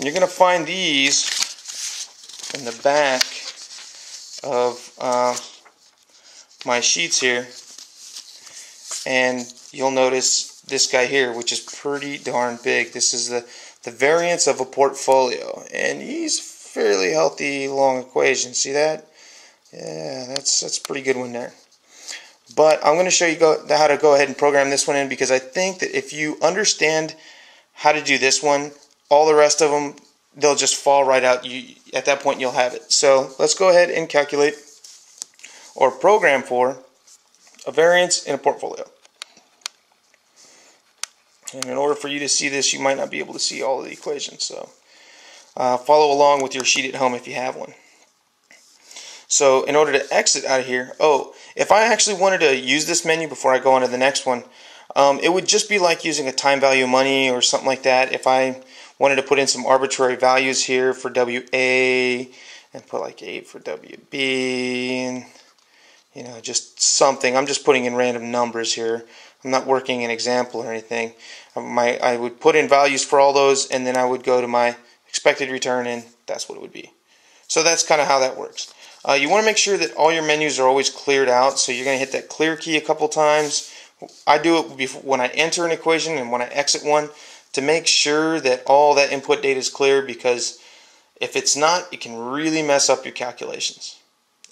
And you're going to find these in the back of uh, my sheets here. And you'll notice this guy here, which is pretty darn big. This is the, the variance of a portfolio. And he's fairly healthy long equation. See that? Yeah, that's that's a pretty good one there. But I'm going to show you go, how to go ahead and program this one in because I think that if you understand how to do this one, all the rest of them, they'll just fall right out. You At that point, you'll have it. So let's go ahead and calculate or program for a variance in a portfolio. And in order for you to see this, you might not be able to see all of the equations. So uh, follow along with your sheet at home if you have one. So in order to exit out of here, oh, if I actually wanted to use this menu before I go on to the next one, um, it would just be like using a time value of money or something like that. If I wanted to put in some arbitrary values here for WA and put like 8 for WB and you know just something. I'm just putting in random numbers here. I'm not working an example or anything. My I would put in values for all those and then I would go to my expected return and that's what it would be. So that's kind of how that works. Uh, you want to make sure that all your menus are always cleared out. So you're going to hit that clear key a couple times. I do it before, when I enter an equation and when I exit one to make sure that all that input data is clear because if it's not, it can really mess up your calculations.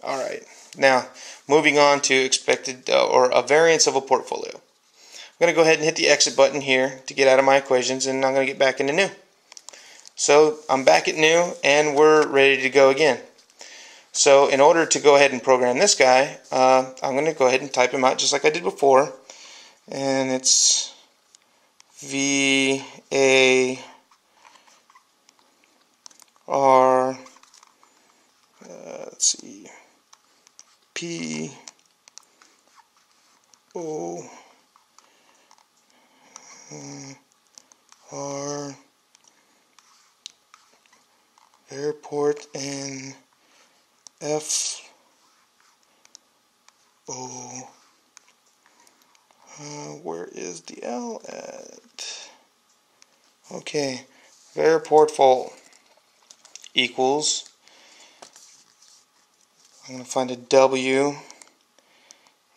All right, now moving on to expected uh, or a variance of a portfolio. I'm going to go ahead and hit the exit button here to get out of my equations and I'm going to get back into new. So I'm back at new and we're ready to go again. So in order to go ahead and program this guy, uh, I'm going to go ahead and type him out just like I did before. And it's V A R, uh, let's see, P O R airport and F O. Uh, where is the L at? Okay, Veriport full equals. I'm going to find a W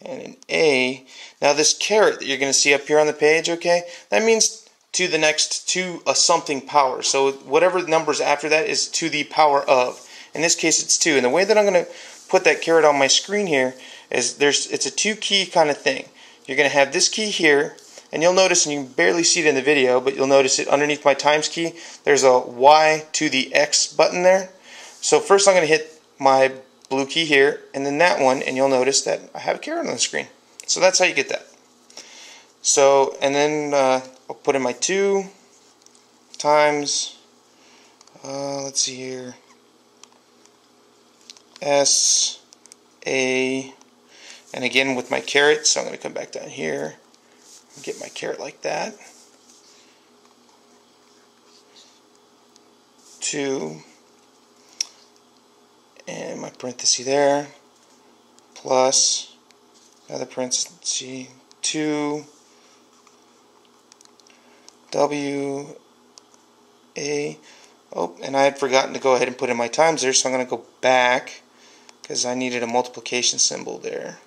and an A. Now this caret that you're going to see up here on the page, okay, that means to the next to a something power. So whatever the numbers after that is to the power of. In this case, it's 2. And the way that I'm going to put that caret on my screen here is there's it's a two key kind of thing. You're going to have this key here, and you'll notice, and you can barely see it in the video, but you'll notice it underneath my times key, there's a Y to the X button there. So first I'm going to hit my blue key here, and then that one, and you'll notice that I have a caret on the screen. So that's how you get that. So, and then uh, I'll put in my 2 times, uh, let's see here, S, A, and again with my caret, so I'm going to come back down here get my caret like that. 2, and my parenthesis there, plus another parenthesis, 2, W, A, oh, and I had forgotten to go ahead and put in my times there, so I'm going to go back because I needed a multiplication symbol there.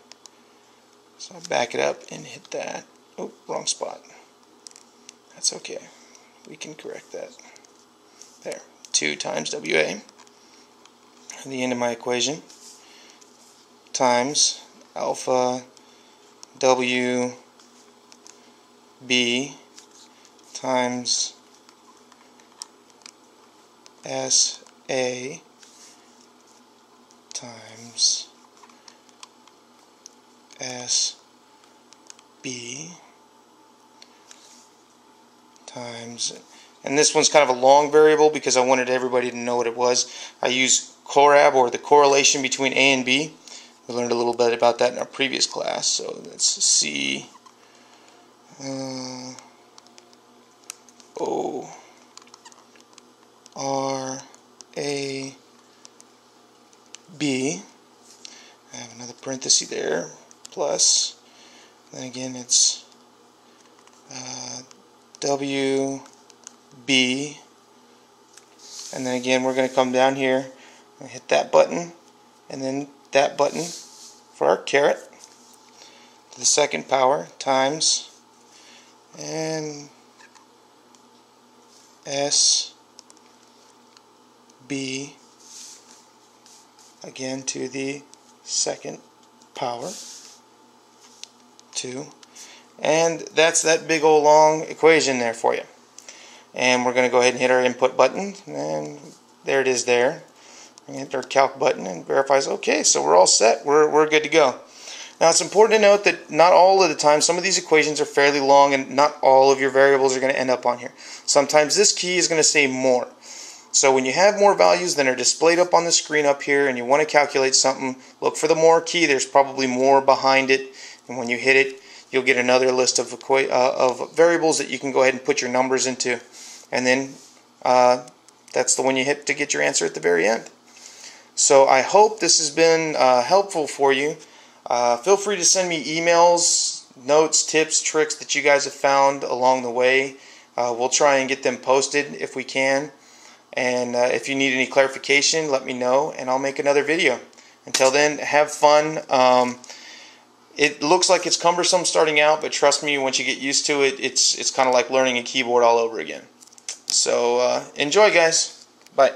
So I back it up and hit that. Oh, wrong spot. That's okay. We can correct that. There. 2 times WA. At the end of my equation. Times alpha W B times S A times S B times and this one's kind of a long variable because I wanted everybody to know what it was. I use CORAB or the correlation between A and B. We learned a little bit about that in our previous class. So C uh, O R A B. I have another parenthesis there, plus, then again it's uh, W B. And then again, we're going to come down here and hit that button and then that button for our caret. To the second power times and S B again to the second power 2 and that's that big old long equation there for you. And we're going to go ahead and hit our input button and there it is there. And hit our calc button and verifies okay so we're all set. We're, we're good to go. Now it's important to note that not all of the time some of these equations are fairly long and not all of your variables are going to end up on here. Sometimes this key is going to say more. So when you have more values than are displayed up on the screen up here and you want to calculate something look for the more key there's probably more behind it. And when you hit it you'll get another list of, uh, of variables that you can go ahead and put your numbers into and then uh, that's the one you hit to get your answer at the very end. So I hope this has been uh, helpful for you. Uh, feel free to send me emails, notes, tips, tricks that you guys have found along the way. Uh, we'll try and get them posted if we can. And uh, if you need any clarification, let me know and I'll make another video. Until then, have fun. Um, it looks like it's cumbersome starting out, but trust me, once you get used to it, it's it's kind of like learning a keyboard all over again. So uh, enjoy, guys. Bye.